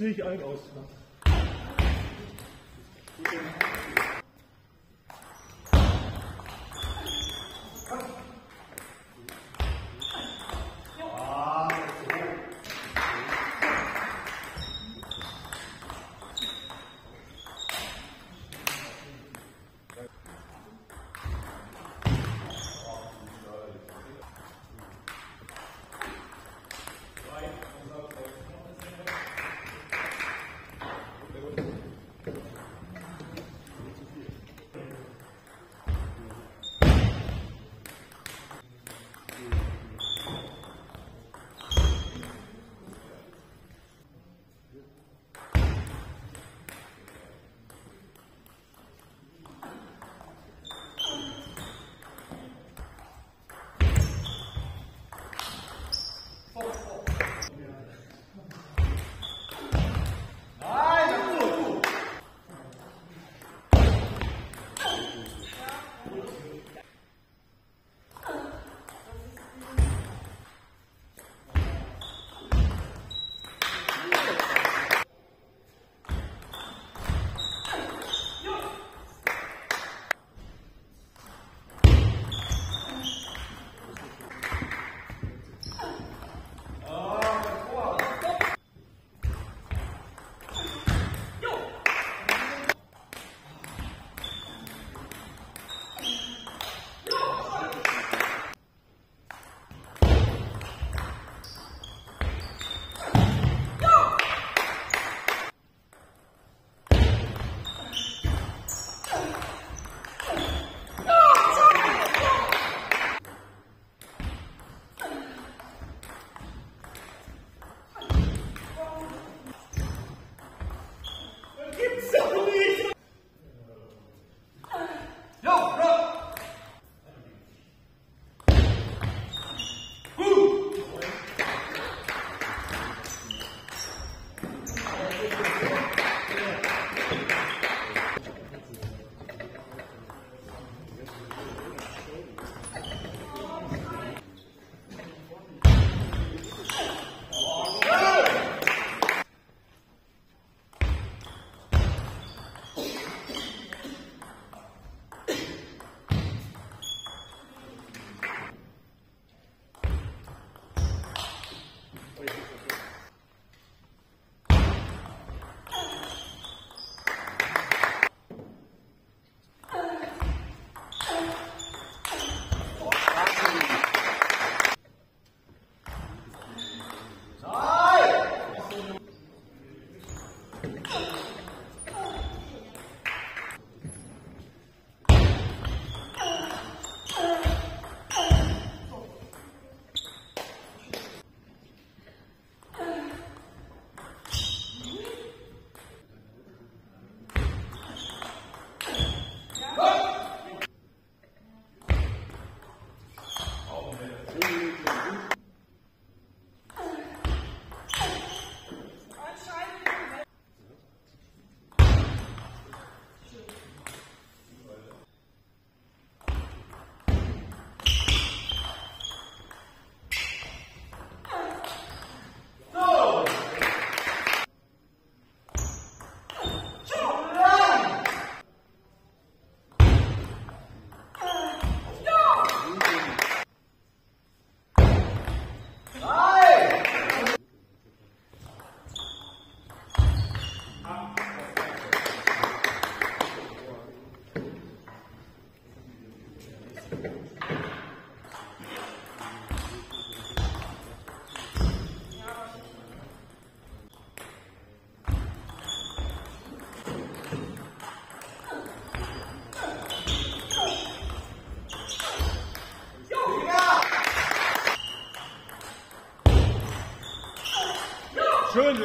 sehe ich ein aus.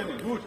Gut.